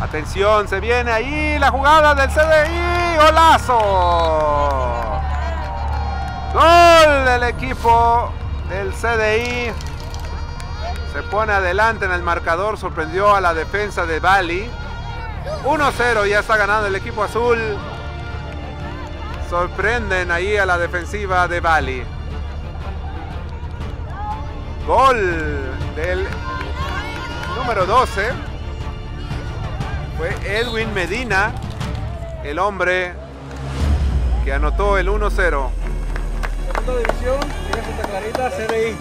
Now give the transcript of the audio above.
Atención, se viene ahí la jugada del CDI. ¡Golazo! Gol del equipo del CDI. Se pone adelante en el marcador, sorprendió a la defensa de Bali. 1-0, ya está ganando el equipo azul. Sorprenden ahí a la defensiva de Bali. Gol del número 12. Fue Edwin Medina, el hombre que anotó el 1-0. Segunda división, Santa Clarita, CDI.